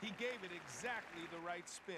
He gave it exactly the right spin.